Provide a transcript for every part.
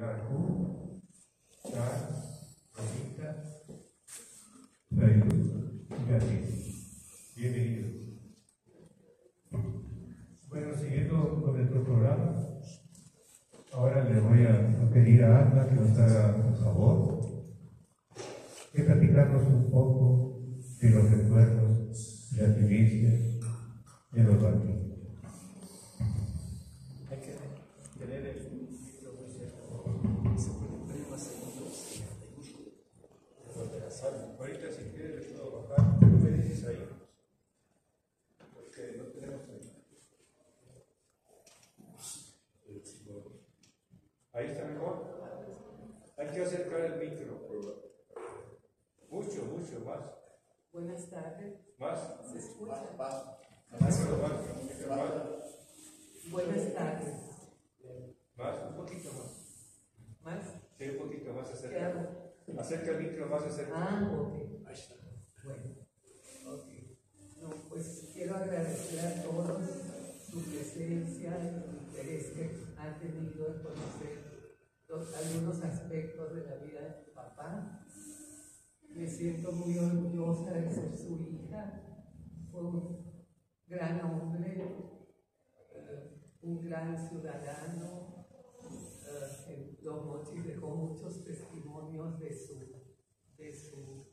Yaku, Charles, Rosita, Freilu y. Bienvenidos. Bueno, siguiendo con nuestro programa, ahora le voy a pedir a Ana que nos haga un favor de platicarnos un poco de los recuerdos de la iglesia de los barquillos. Hay que tener el micro muy cerca. Se puede poner más segundos. Ahorita si quieres le puedo bajar, tú me dices ahí. Porque no tenemos ahí. Ahí está mejor. Hay que acercar el micro. Mucho, mucho más. Buenas tardes, Más. ¿se escucha? Más, más, más. Buenas tardes. Más, un poquito más. ¿Más? Sí, un poquito más ¿Qué acerca. hago? Acerca el micro más acerca. Ah, ok. Ahí está. Bueno, ok. No, pues quiero agradecer a todos su presencia y el interés que han tenido en conocer los- algunos aspectos de la vida de mi papá. Me siento muy orgullosa de ser su hija. Fue un gran hombre, eh, un gran ciudadano. Eh, en Los Mochis dejó muchos testimonios de su, de su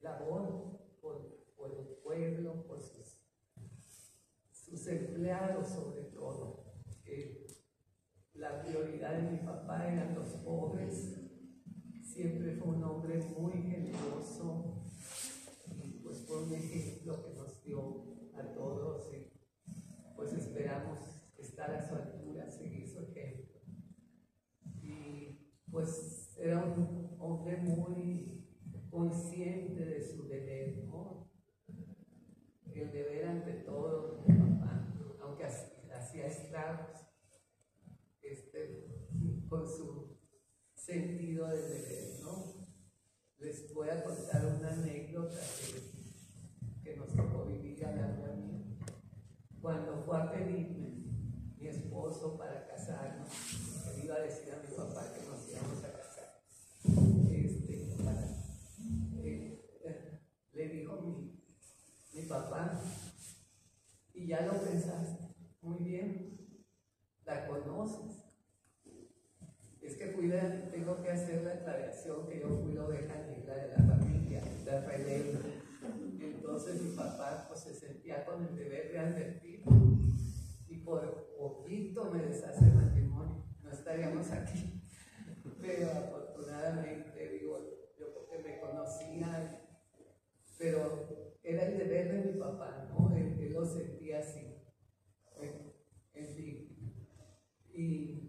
labor por, por el pueblo, por sus, sus empleados sobre todo. que la prioridad de mi papá eran los pobres. Siempre fue un hombre muy generoso y pues fue un ejemplo que nos dio a todos y pues esperamos estar a su altura, seguir su ejemplo. Y pues era un hombre muy consciente de su deber. El deber ante todo papá, aunque hacía- hacía estragos, este, con su sentido de deber, ¿no? Les voy a contar una anécdota que, que nos tocó vivir a la a mí. Cuando fue a pedirme mi esposo para casarnos, le iba a decir a mi papá que nos íbamos a casar. Este, eh, le dijo mi, mi papá, y ya lo pensaste, muy bien, la conoces. Tengo que hacer la aclaración que yo fui la oveja negra de la familia, la rebelde. Entonces mi papá pues se sentía con el deber de advertir y por poquito me deshace el matrimonio, no estaríamos aquí. Pero afortunadamente, digo, yo porque me conocía, pero era el deber de mi papá, ¿no? Él, él lo sentía así. En, en fin. Y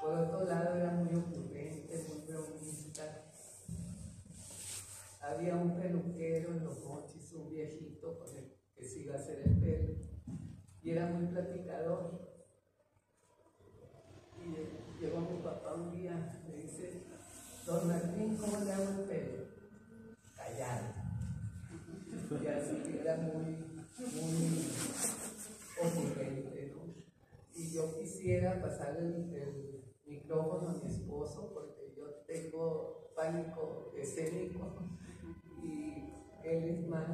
por otro lado era muy ocurrente, muy bromista. Había un peluquero en los mochis, un viejito con el que se iba a hacer el pelo. Y era muy platicador. Y eh, llegó mi papá un día, me dice, don Martín, ¿cómo le hago el pelo? Callado. Y así era muy, muy ocurrente, ¿no? Y yo quisiera pasar el, el micrófono a mi esposo porque yo tengo pánico escénico y él es más,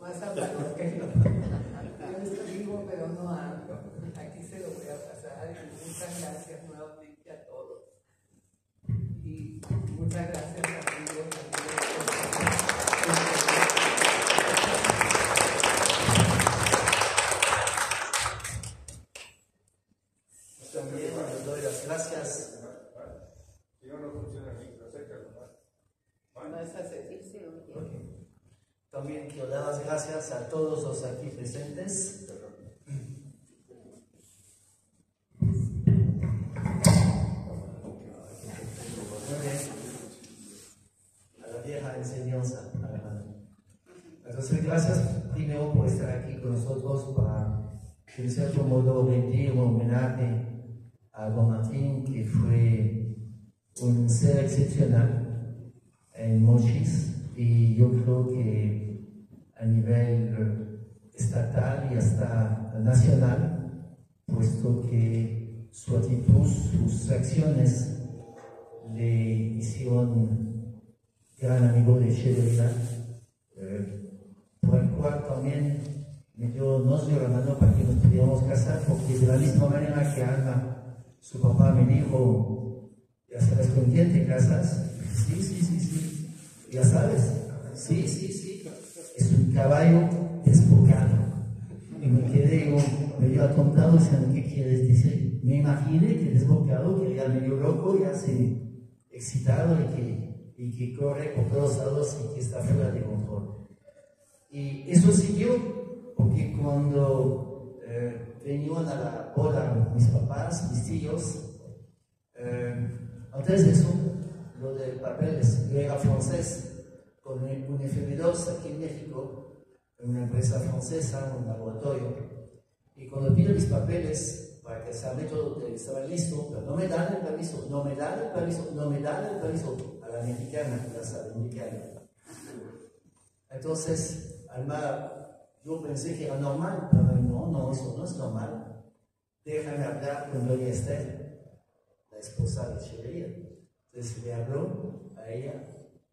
más hablador que yo. Yo escribo pero no hablo. Aquí se lo voy a pasar y muchas gracias nuevamente a todos. Y muchas gracias a modo, rendir un homenaje a Don Martín, que fue un ser excepcional en Mochis y yo creo que a nivel eh, estatal y hasta nacional, puesto que su actitud, sus acciones le hicieron gran amigo de Chedelina, eh, por el cual también nos dio la mano para que nos pudiéramos casar, porque de la misma manera que Ana, su papá me dijo, ya sabes con quién te casas, sí, sí, sí, sí, ya sabes, sí, sí, sí, es un caballo desbocado. Y me quedé yo medio atontado diciendo, ¿qué quieres decir? Me imaginé que desbocado, que era medio loco, ya se excitado y que, y que corre por todos lados y que está fuera de control. Y eso siguió porque cuando eh, venían a la boda mis papás, mis tíos, eh, antes de eso, lo de papeles, yo era francés con un FM2 aquí en México, en una empresa francesa, un laboratorio, y cuando pido mis papeles para que sea método estaba listo, pero no me dan el permiso, no me dan el permiso, no me dan el permiso a la mexicana, a la mexicana. Entonces, Alma, yo pensé que era normal, pero no, no, eso no es normal. Déjame hablar con Gloria Esther, la esposa de Chevería. Entonces le habló a ella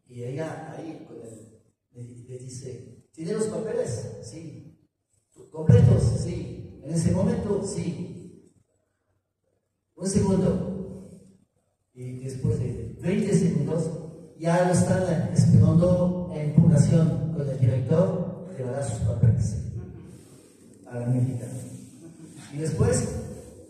y ella ahí con él, le, dice, ¿tiene los papeles? Sí. ¿Completos? Sí. En ese momento, sí. Un segundo. Y después de 20 segundos, ya lo están esperando en población con el director, le a dar sus papeles a la mexicana. Y después,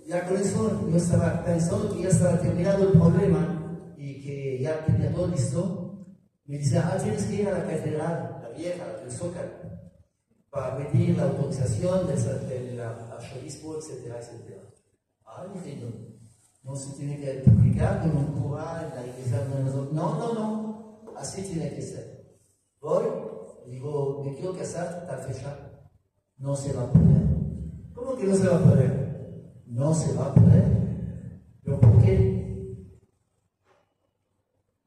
ya con eso, yo estaba pensando que ya estaba terminado el problema y que ya tenía todo listo. Me dice, ah, tienes que ir a la catedral, la vieja, del Zócalo, para pedir la autorización del, del arzobispo, etcétera, etcétera. Ah, dije, no, no se tiene que publicar con un cura en la iglesia de nosotros. No, no, no, así tiene que ser. Voy, digo, me quiero casar tal fecha, no se va a poder. ¿Cómo que no se va a poder? No se va a poder. ¿Pero por qué?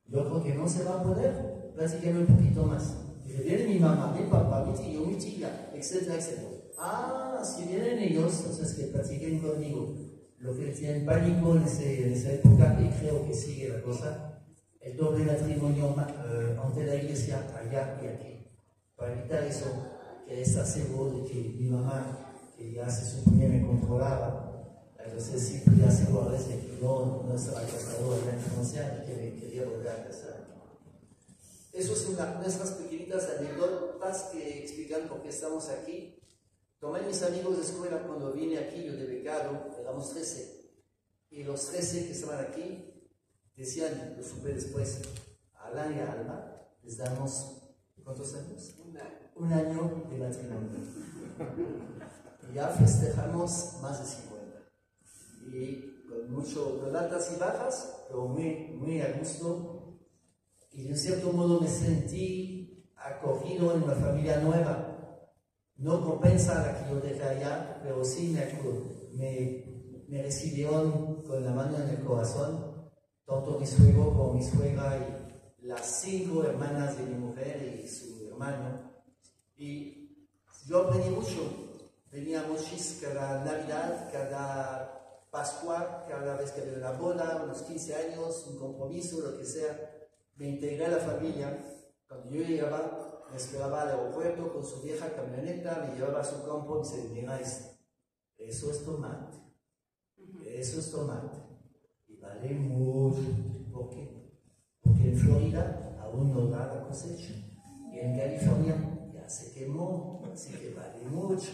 Yo creo que no se va a poder. Platíqueme un poquito más. Viene mi mamá, mi papá, mi tío, mi tía, etcétera, etcétera. Ah, si vienen ellos, entonces que platiquen conmigo. Lo que tienen pánico en, ese, en esa época, y creo que sigue la cosa, el doble matrimonio uh, ante la iglesia, allá y aquí. Para evitar eso, que estar seguro de que mi mamá, que ya se suponía me controlaba, entonces sí podía asegurarles de que no, no estaba casado en la infancia y que me quería volver a casar. Eso son una, nuestras pequeñitas anécdotas que explican por qué estamos aquí. Tomé mis amigos de escuela cuando vine aquí, yo de becado, éramos 13. Y los 13 que estaban aquí decían, lo supe después, a Alan y a Alma, les damos, ¿cuántos años? Un año. Un año de matrimonio. Y ya festejamos más de 50. Y con mucho, con altas y bajas, pero muy, muy a gusto. Y de cierto modo me sentí acogido en una familia nueva. No compensa la que yo dejé allá, pero sí me, me, me recibieron con la mano en el corazón, tanto mi suegro como mi suegra y las cinco hermanas de mi mujer y su hermano. Y yo aprendí mucho. Veníamos cada Navidad, cada Pascua, cada vez que había una boda, unos 15 años, un compromiso, lo que sea. Me integré a la familia. Cuando yo llegaba, me esperaba al aeropuerto con su vieja camioneta, me llevaba a su campo y se mira, eso es tomate, eso es tomate. Y vale mucho. ¿Por qué? En Florida aún no da la cosecha. Y en California ya se quemó, así que vale mucho.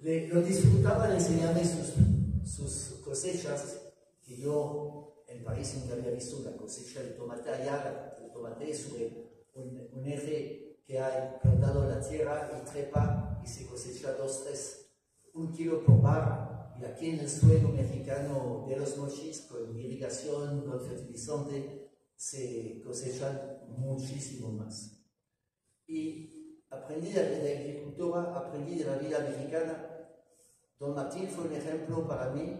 Le, lo disfrutaba de enseñarme sus, sus cosechas, que yo en París nunca había visto una cosecha de tomate allá, el tomate es un, un, eje que ha plantado la tierra y trepa y se cosecha dos, tres, un kilo por barra. Y aquí en el suelo mexicano de los mochis, con irrigación, con fertilizante, se cosechan muchísimo más. Y aprendí de la agricultura, aprendí de la vida mexicana. Don Martín fue un ejemplo para mí,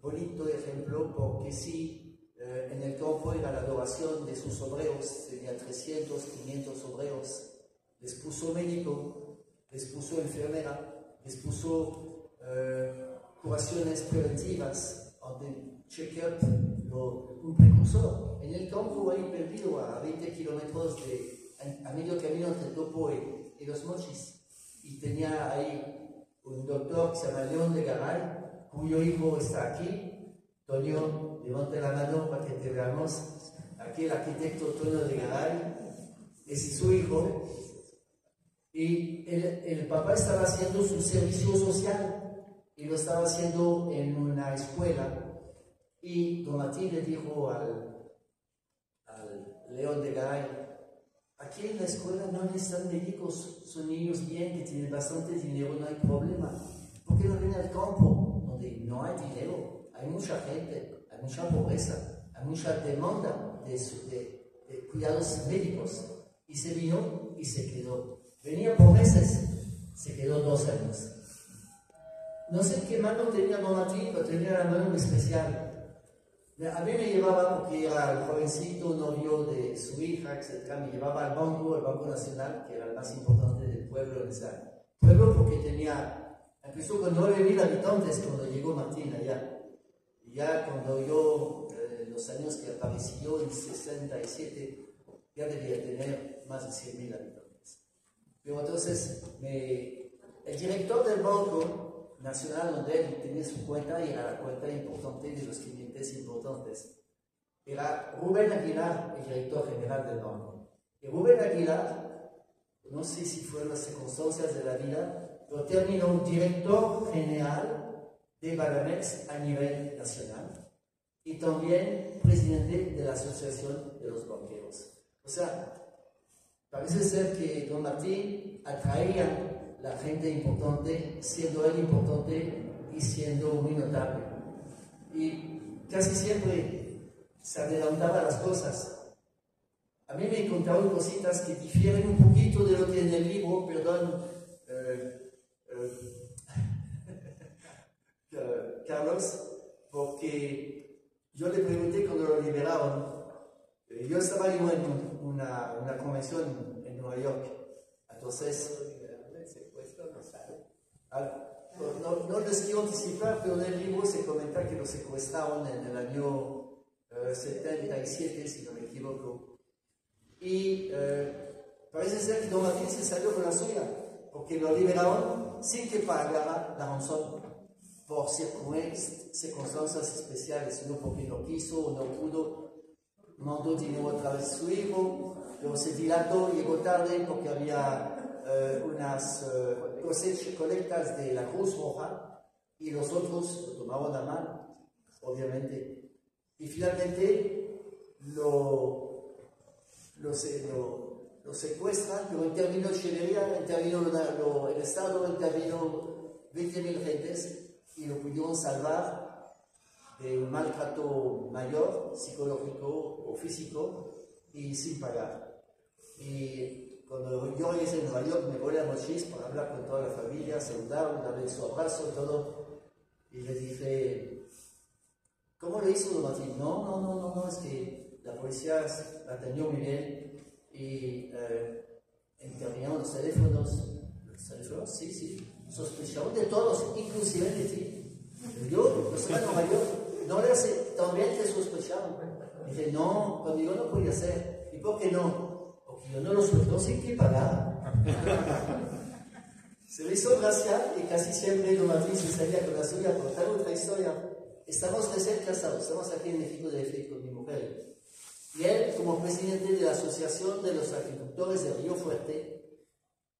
bonito ejemplo, porque sí, eh, en el campo era la adoración de sus obreros, tenía 300, 500 obreros, les puso médico, les puso enfermera, les puso eh, curaciones preventivas, chequear un precursor. En el campo ahí perdido a 20 kilómetros de, a, medio camino entre Topo y, y, Los Mochis. Y tenía ahí un doctor que se llama León de Garay, cuyo hijo está aquí. Toño, levante la mano para que te veamos. Aquí el arquitecto Toño de Garay, es su hijo. Y el, el papá estaba haciendo su servicio social y lo estaba haciendo en una escuela. Y Don Martín le dijo al, al León de Garay, aquí en la escuela no necesitan médicos, son niños bien, que tienen bastante dinero, no hay problema. ¿Por qué no vienen al campo, donde no hay dinero? Hay mucha gente, hay mucha pobreza, hay mucha demanda de, de cuidados médicos. Y se vino y se quedó. Venía por meses, se quedó dos años. No sé qué mano tenía Don Martín, pero tenía la mano especial. A mí me llevaba, porque era el jovencito novio de su hija, etc. Me llevaba al banco, el Banco Nacional, que era el más importante del pueblo en ese pueblo, porque tenía, empezó con 9.000 habitantes cuando llegó Martín allá. Y ya cuando yo, eh, los años que apareció en 67, ya debía tener más de 100.000 habitantes. Pero entonces, me, el director del banco nacional donde él tenía su cuenta y era la cuenta importante de los clientes importantes. Era Rubén Aguilar, el director general del banco. Y Rubén Aguilar, no sé si fueron las circunstancias de la vida, pero terminó director general de Baramex a nivel nacional y también presidente de la Asociación de los Banqueros. O sea, parece ser que don Martín atraía la gente importante, siendo él importante y siendo muy notable. Y casi siempre se adelantaba las cosas. A mí me contaron cositas que difieren un poquito de lo que en el libro, perdón, eh, eh, Carlos, porque yo le pregunté cuando lo liberaron, eh, yo estaba en una, una convención en Nueva York, entonces no, no, les quiero anticipar, pero en el libro se comenta que lo secuestraron en el año 77, eh, si no me equivoco. Y eh, parece ser que Don Martín se salió con la suya, porque lo liberaron sin que pagara la ransom por circunstancias especiales, no porque no quiso o no pudo, mandó dinero otra vez a su hijo, pero se dilató, llegó tarde porque había eh, unas uh, colectas de la Cruz Roja y los otros lo tomaban a mano, obviamente. Y finalmente lo, lo, lo, lo secuestran, pero intervino Echeverría, intervino lo, el Estado, intervino 20.000 gentes y lo pudieron salvar de un maltrato mayor, psicológico o físico, y sin pagar. Y cuando yo regresé en Nueva York, me voy a Mochis para hablar con toda la familia, saludar, darle su abrazo, todo. Y le dije, ¿cómo le hizo Martín? No, no, no, no, no, es que la policía atendió muy bien y eh, los teléfonos. ¿Los teléfonos? Sí, sí. Sospecharon de todos, inclusive de ti. Yo, estaba en Nueva York, no le hace, también te sospecharon. Dije, no, conmigo no podía ser. ¿Y por qué no? Yo no lo suelto sin que pagar. se le hizo gracia y casi siempre Martín se salía con la suya contar otra historia. Estamos recién casados, estamos aquí en México de Fe con mi mujer. Y él, como presidente de la Asociación de los Agricultores de Río Fuerte,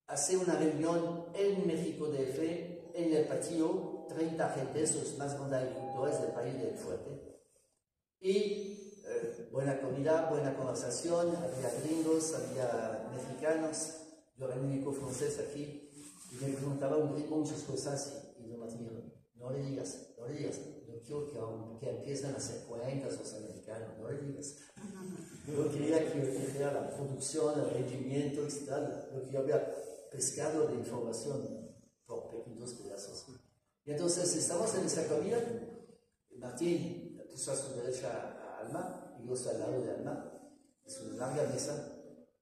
hace una reunión en México de Fe, en el patio, 30 gentes, los más grandes agricultores del país del Fuerte. Y buena comida, buena conversación, había gringos, había mexicanos, yo era el único francés aquí, y me preguntaba muchas cosas y, yo me dijo, no le digas, no le digas, no quiero que, que empiecen a hacer cuentas los americanos, no le digas. Yo quería que dijera la producción, el rendimiento, etc. Lo que yo había pescado de información por pequeños pedazos. Y entonces estamos en esa comida, Martín, estás a su derecha Alma, y yo estoy al lado de Alma, es una larga mesa,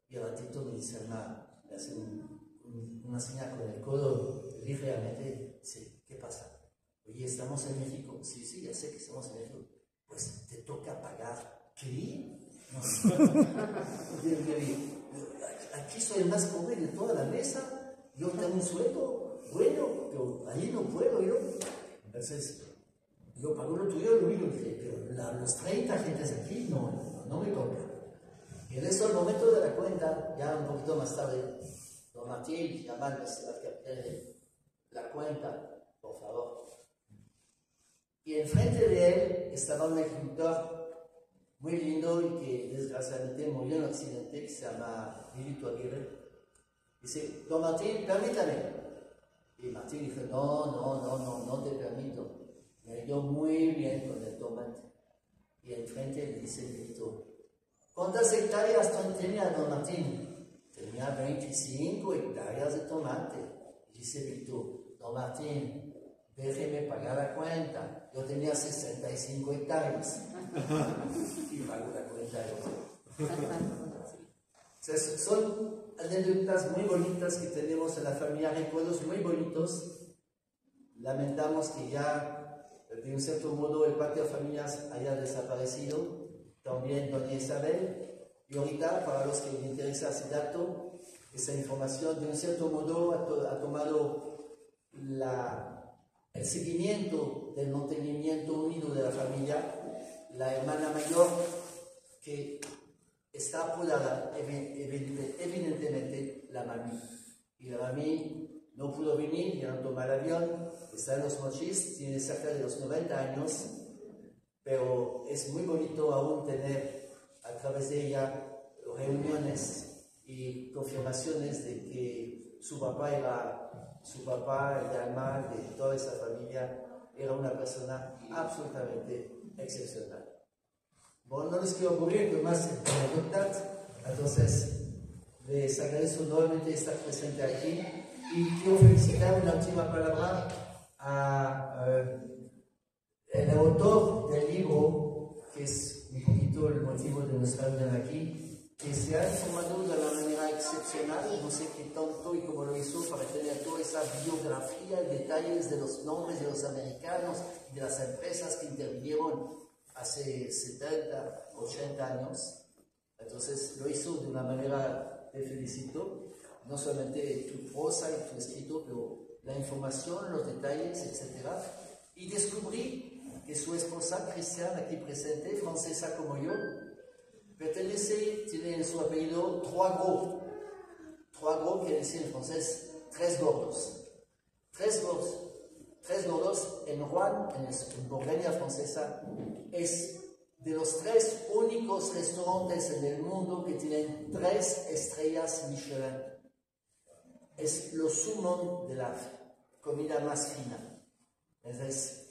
y al ratito me dice Alma, me hace una señal con el codo, realmente, sí, ¿qué pasa? Oye, estamos en México. Sí, sí, ya sé que estamos en México. Pues te toca pagar. ¿Qué? No. Aquí soy el más pobre de toda la mesa. Yo tengo un sueldo bueno, pero ahí no puedo yo. Entonces, yo pago lo tuyo, lo mío. Pero la, los 30 gentes aquí no, no me toca. Y en eso, al momento de la cuenta, ya un poquito más tarde, don Martín llama al la cuenta, por favor. Y enfrente de él estaba un agricultor muy lindo y que desgraciadamente murió en un accidente que se llama Milito Aguirre. Dice, don Martín, permítame. Y Martín dijo, no, no, no, no, no te permito. Dio muy bien con el tomate. Y enfrente le dice ¿cuántas hectáreas tenía don Martín? Tenía 25 hectáreas de tomate. Y dice Milito, don Martín, déjeme pagar la cuenta. Yo tenía 65 hectáreas. y pago la cuenta de Son anécdotas muy bonitas que tenemos en la familia, recuerdos muy bonitos. Lamentamos que ya, de un cierto modo, el patio de familias haya desaparecido. También doña Isabel. Y ahorita, para los que les interesa ese dato, esa información, de un cierto modo, ha, tomado la, el seguimiento del mantenimiento unido de la familia la hermana mayor que está apodada evidentemente la mami. Y la mami no pudo venir, ya no toma el avión, está en los mochis, tiene cerca de los 90 años, pero es muy bonito aún tener a través de ella reuniones y confirmaciones de que su papá era, su papá, el alma de toda esa familia, era una persona absolutamente excepcional. Bueno, no les quiero aburrir con más anécdotas, entonces les agradezco nuevamente estar presente aquí y quiero felicitar una última palabra a, el autor del libro, que es un poquito el motivo de nuestra vida aquí, que se ha informado de una manera excepcional, no sé qué tanto y cómo lo hizo para tener toda esa biografía detalles de los nombres de los americanos y de las empresas que intervinieron hace 70, 80 años. Entonces lo hizo de una manera, te felicito, no solamente tu prosa y tu escrito, pero la información, los detalles, etc. Y descubrí que su esposa, Cristiana, aquí presente, francesa como yo, pertenece, tiene en su apellido trois gros. Trois gros quiere decir en francés tres gordos. Tres gordos. Tres gordos en Rouen, en, Borgoña francesa, es de los tres únicos restaurantes en el mundo que tienen tres estrellas Michelin. Es lo sumo de la comida más fina. Entonces,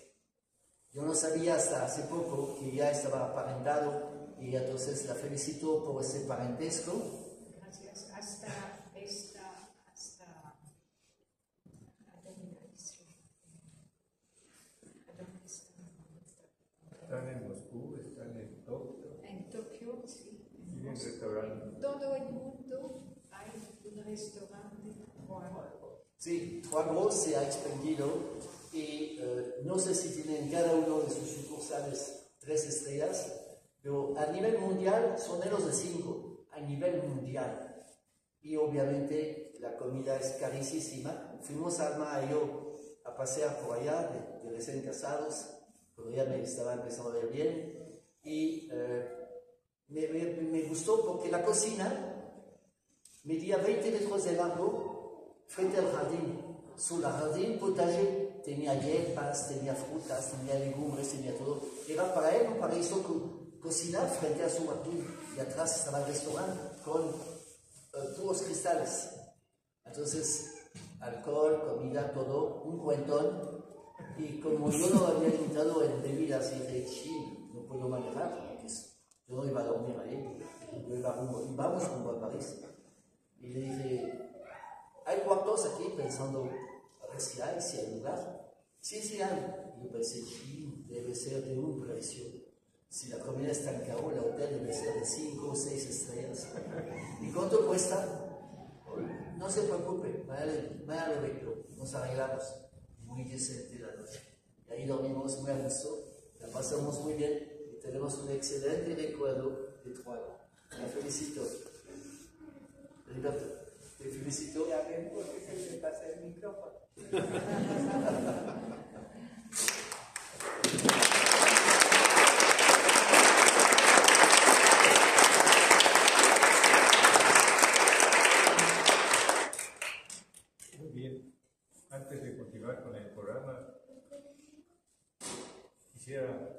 yo no sabía hasta hace poco que ya estaba aparentado y entonces la felicito por ese parentesco. Gracias. Hasta Están en Moscú, están en Tokio. En Tokio, sí. En un restaurante. Todo el mundo hay un restaurante. Sí, Trois se ha expandido y eh, no sé si tienen cada uno de sus sucursales tres estrellas, pero a nivel mundial son menos de cinco, a nivel mundial. Y obviamente la comida es carísima. Fuimos a Alma y yo a pasear por allá de, de recién casados cuando ya me estaba empezando a ver bien. Y eh, me, me, gustó porque la cocina medía 20 metros de largo frente al jardín. Su jardín potager tenía hierbas, tenía frutas, tenía legumbres, tenía todo. Era para él un paraíso co cocinar frente a su jardín. Y atrás estaba el restaurante con uh, puros cristales. Entonces, alcohol, comida, todo, un cuentón y como yo no había invitado en bebidas y de chi, no puedo manejar, yo no iba a dormir ahí, yo iba rumbo, y vamos rumbo a París. Y le dije, hay cuartos aquí pensando, a ver si hay, si hay lugar. Sí, sí hay. Yo pensé, chi, debe ser de un precio. Si la comida está tan caro, el hotel debe ser de 5 o 6 estrellas. ¿Y cuánto cuesta? No se preocupe, vaya, vaya al nos arreglamos muy decente la noche. Y ahí dormimos muy a gusto, la pasamos muy bien y tenemos un excelente recuerdo de Troyes. La felicito. Heriberto, te felicito. Ya ven por qué se le pasa el micrófono. Muy bien. Antes de continuar con el programa, quisiera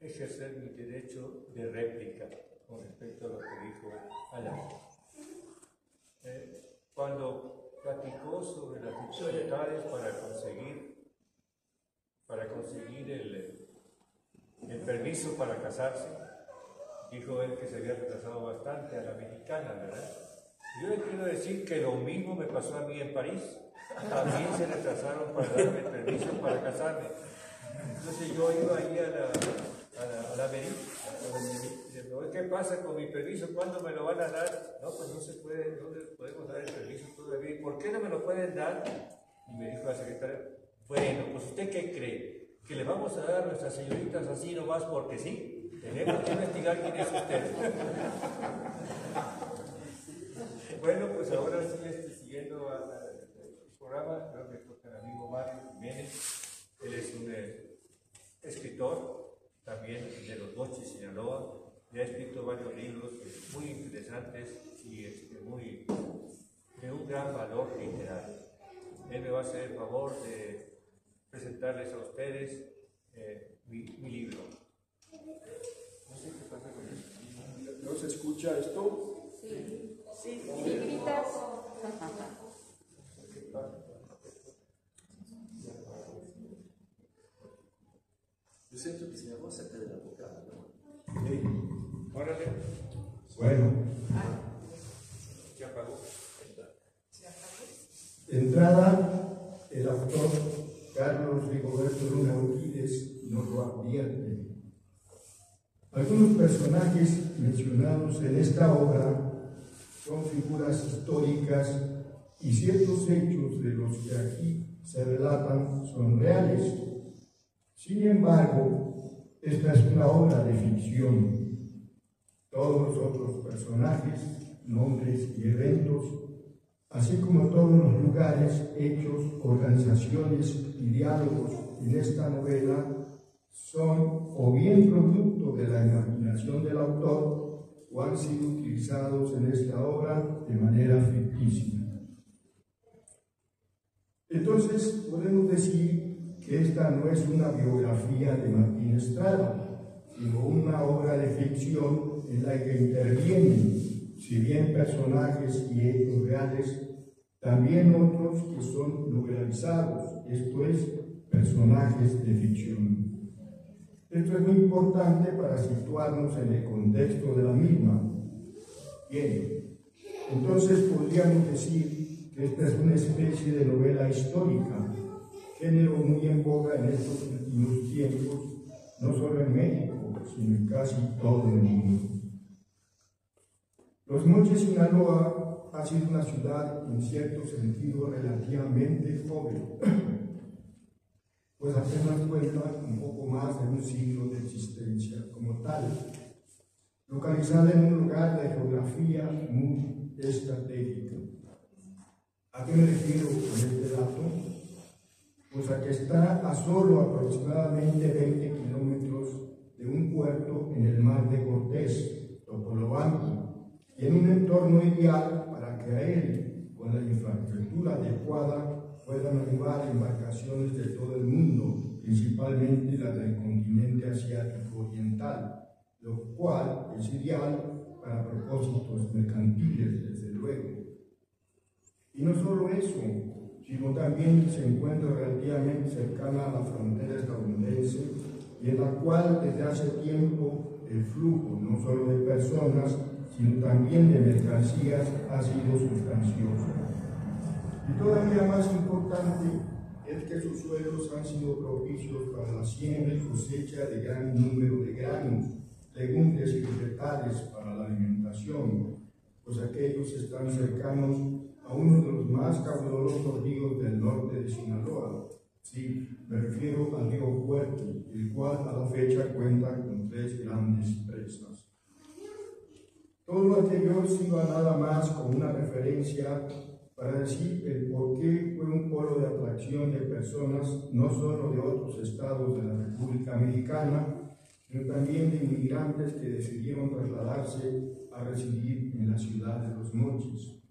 ejercer mi derecho de réplica con respecto a lo que dijo Alan. Eh, cuando platicó sobre las dificultades para conseguir, para conseguir el, el dijo él que se había retrasado bastante a la mexicana, ¿verdad? Yo le quiero decir que lo mismo me pasó a mí en París. También se retrasaron para darme permiso para casarme. Entonces yo iba ahí a la, a la, a la "Oye, ¿qué pasa con mi permiso? ¿Cuándo me lo van a dar? No, pues no se puede, no les podemos dar el permiso todavía. ¿Y ¿Por qué no me lo pueden dar? Y me dijo la secretaria, bueno, pues ¿usted qué cree? ¿Que le vamos a dar a nuestras señoritas así nomás porque sí? Tenemos que investigar quién es usted. Bueno, pues ahora sí, este, siguiendo a- a- el programa, creo que toca al amigo Mario Jiménez. Él es un eh, escritor, también de los Boches, Sinaloa. Y ha escrito varios libros eh, muy interesantes y este, muy, de un gran valor literario. Él me va a hacer el favor de presentarles a ustedes eh, mi libro. No sé qué pasa con esto. ¿No se escucha esto? Sí, si gritas. Yo siento que se me va a sacar de la boca. ¿no? Órale, Bueno, se apagó. entrada, el autor Carlos Rigoberto Luna Urquides nos lo advierte. Algunos personajes mencionados en esta obra son figuras históricas y ciertos hechos de los que aquí se relatan son reales. Sin embargo, esta es una obra de ficción. Todos los otros personajes, nombres y eventos, así como todos los lugares, hechos, organizaciones y diálogos en esta novela, son o bien producto de la imaginación del autor o han sido utilizados en esta obra de manera ficticia. Entonces, podemos decir que esta no es una biografía de Martín Estrada, sino una obra de ficción en la que intervienen, si bien personajes y hechos reales, también otros que son novelarizados, esto es, personajes de ficción. Esto es muy importante para situarnos en el contexto de la misma. Bien, entonces podríamos decir que esta es una especie de novela histórica, género muy en boga en estos últimos tiempos, no solo en México, sino en casi todo el mundo. Los Mochis, Sinaloa, ha sido una ciudad en cierto sentido relativamente joven, pues apenas cuenta un poco más de un siglo de existencia como tal, localizada en un lugar de geografía muy estratégica. ¿A qué me refiero con este dato? Pues a que está a solo aproximadamente 20 kilómetros de un puerto en el mar de Cortés, Topolobampo, y en un entorno ideal para que a él, con la infraestructura adecuada, puedan arribar embarcaciones de todo el mundo, principalmente las del continente asiático oriental, lo cual es ideal para propósitos mercantiles, desde luego. Y no solo eso, sino también se encuentra relativamente cercana a la frontera estadounidense y en la cual desde hace tiempo el flujo no solo de personas, sino también de mercancías ha sido sustancioso. Y todavía más importante es que sus suelos han sido propicios para la siembra y cosecha de gran número de granos, legumbres y vegetales para la alimentación, pues aquellos están cercanos a uno de los más caudalosos ríos del norte de Sinaloa, Sí, me refiero al río Fuerte, el cual a la fecha cuenta con tres grandes presas. Todo lo anterior sirva nada más como una referencia para decir el por qué fue un polo de atracción de personas no solo de otros estados de la República Mexicana, sino también de inmigrantes que decidieron trasladarse a residir en la ciudad de Los Mochis.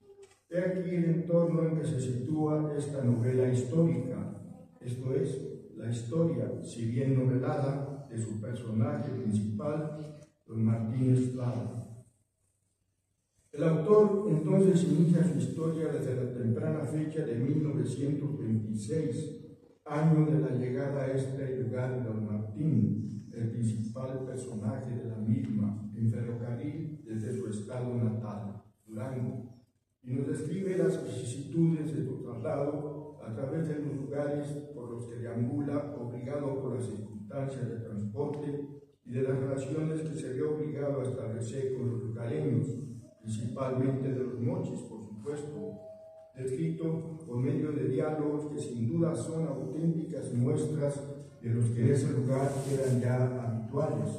He aquí el entorno en que se sitúa esta novela histórica, esto es, la historia, si bien novelada, de su personaje principal, don Martín Estrada. El autor entonces inicia su historia desde la temprana fecha de 1926, año de la llegada a este lugar de don Martín, el principal personaje de la misma, en ferrocarril desde su estado natal, Durango, y nos describe las vicisitudes de su traslado a través de los lugares por los que deambula, obligado por las circunstancias de transporte y de las relaciones que se vio obligado a establecer con los lugareños, principalmente de los mochis, por supuesto, descrito por medio de diálogos que sin duda son auténticas muestras de los que en ese lugar eran ya habituales,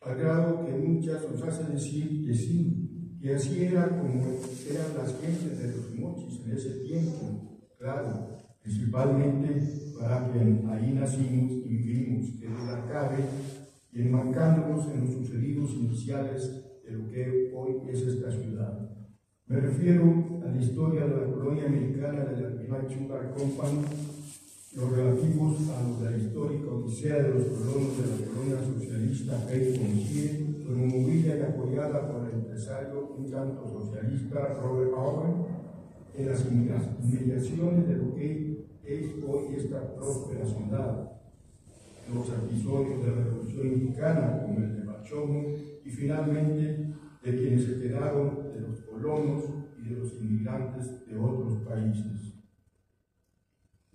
al grado que muchas nos hacen decir que sí, que así era como eran las gentes de los mochis en ese tiempo, claro, principalmente para quien ahí nacimos y vivimos, que la cabe, y enmarcándonos en los sucedidos iniciales de lo que hoy es esta ciudad. Me refiero a la historia de la colonia americana de la Pilar Sugar Company, los relativos a la histórica odisea de los colonos de la colonia socialista Kate Concier, promovida y apoyada por el empresario un tanto socialista Robert Owen, en las inmediaciones de lo que es hoy esta próspera ciudad. Los episodios de la Revolución Mexicana, como el de Bachomo, y finalmente de quienes se quedaron de los colonos y de los inmigrantes de otros países.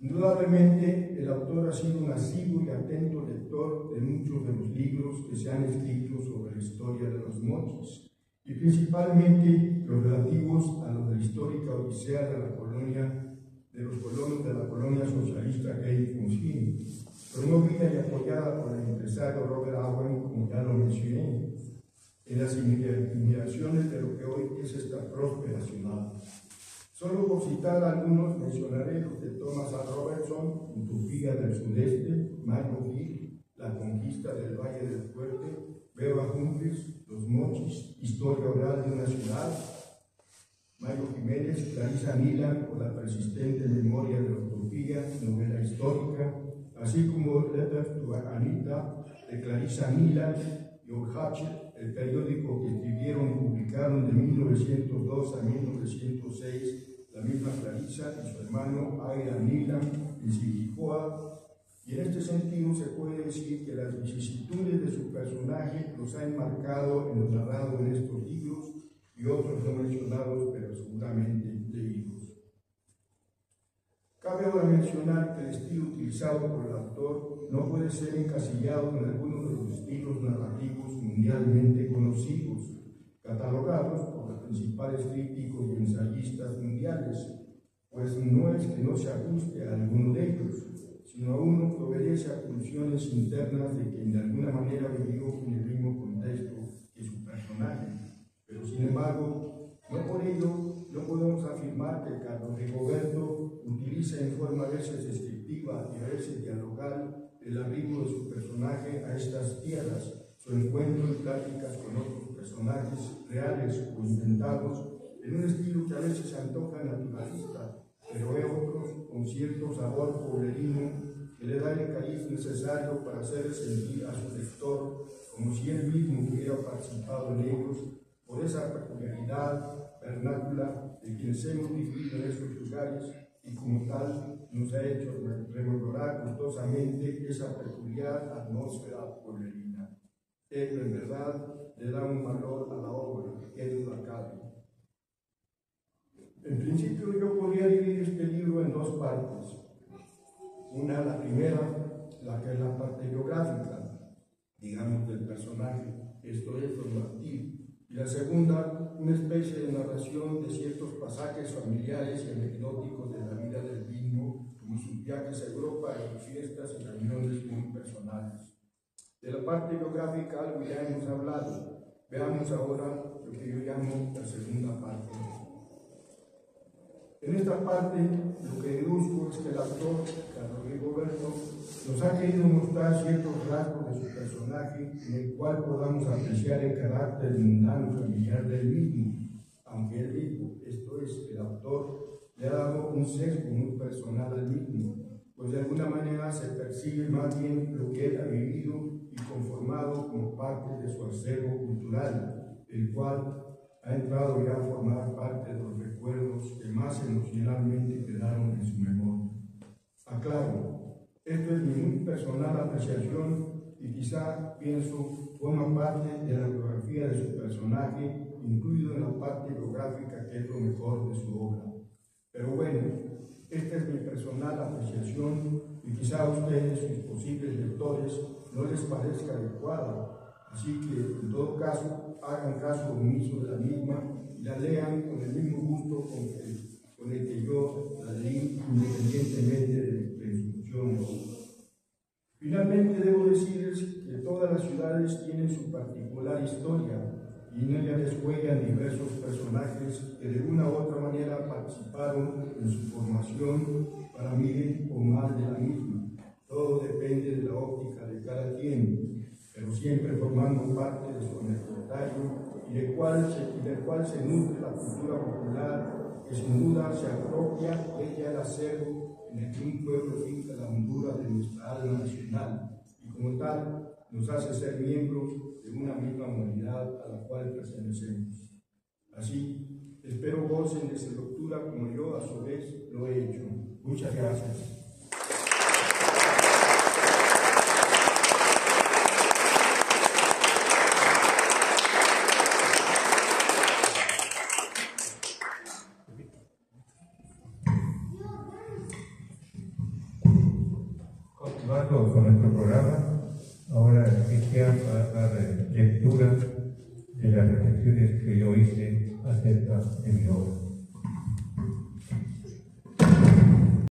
Indudablemente, el autor ha sido un asiduo y atento lector de muchos de los libros que se han escrito sobre la historia de los mochis, y principalmente los relativos a la histórica odisea de la colonia, de los colonos de la colonia socialista Gay Fonsini, promovida y apoyada por el empresario Robert Owen, como ya lo mencioné, en las inmigraciones de lo que hoy es esta próspera ciudad. Solo por citar algunos, mencionaré los de Thomas A. Robertson, Utopía del Sudeste, Michael Hill, La Conquista del Valle del Fuerte, Beba Humphries, Los Mochis, Historia Oral de una Ciudad, Mario Jiménez, Clarisa Milan, con la persistente memoria de la utopía, novela histórica, así como Letters to Anita, de Clarisa Milan, y Hatchet, el periódico que escribieron y publicaron de 1902 a 1906 la misma Clarisa y su hermano Aira Milan en Silicoa, y en este sentido se puede decir que las vicisitudes de su personaje los ha enmarcado en lo narrado en estos libros y otros no mencionados, pero seguramente leídos. Cabe ahora mencionar que el estilo utilizado por el autor no puede ser encasillado en algunos de los estilos narrativos mundialmente conocidos, catalogados por los principales críticos y ensayistas mundiales, pues no es que no se ajuste a alguno de ellos, sino a uno que obedece a funciones internas de quien de alguna manera vivió en el mismo contexto que su personaje. Pero sin embargo, no por ello no podemos afirmar que Carlos Rigoberto utiliza en forma a veces descriptiva y a veces dialogal el arribo de su personaje a estas tierras, su encuentro y pláticas con otros personajes reales o inventados, en un estilo que a veces se antoja naturalista, pero hay otros con cierto sabor poblerino que le da el cariz necesario para hacer sentir a su lector como si él mismo hubiera participado en ellos por esa peculiaridad vernácula de quienes hemos vivido en esos lugares y como tal nos ha hecho rememorar gustosamente esa peculiar atmósfera pueblerina. Ello en verdad le da un valor a la obra, que duda cabe. En principio yo podría dividir este libro en dos partes. Una, la primera, la que es la parte biográfica, digamos, del personaje, esto es Martín. Y la segunda, una especie de narración de ciertos pasajes familiares y anecdóticos de la vida del mismo, como sus viajes a Europa y fiestas y reuniones muy personales. De la parte biográfica algo ya hemos hablado. Veamos ahora lo que yo llamo la segunda parte. En esta parte, lo que deduzco es que el actor, Carlos Rigoberto, nos ha querido mostrar ciertos rasgos de su personaje en el cual podamos apreciar el carácter mundano familiar del mismo, aunque él mismo, esto es, el autor, le ha dado un sesgo muy personal al mismo, pues de alguna manera se percibe más bien lo que él ha vivido y conformado como parte de su acervo cultural, el cual ha entrado ya a formar parte de los recuerdos que más emocionalmente quedaron en su memoria. Aclaro, esto es mi muy personal apreciación y quizá pienso forma parte de la biografía de su personaje, incluido en la parte biográfica que es lo mejor de su obra. Pero bueno, esta es mi personal apreciación y quizá a ustedes, sus posibles lectores, no les parezca adecuada, Así que, en todo caso, hagan caso omiso de la misma y la lean con el mismo gusto con, el que yo la leí, independientemente de mi presunción. Finalmente, debo decirles que todas las ciudades tienen su particular historia y en ella les juegan diversos personajes que de una u otra manera participaron en su formación para mí o mal de la misma. Todo depende de la óptica de cada quien pero siempre formando parte de su anecdotario y del cual se, cual se nutre la cultura popular, que sin duda se apropia ella el acervo en el que un pueblo finca la hondura de nuestra alma nacional y como tal nos hace ser miembros de una misma humanidad a la cual pertenecemos. Así, espero gocen de esa lectura como yo a su vez lo he hecho. Muchas gracias.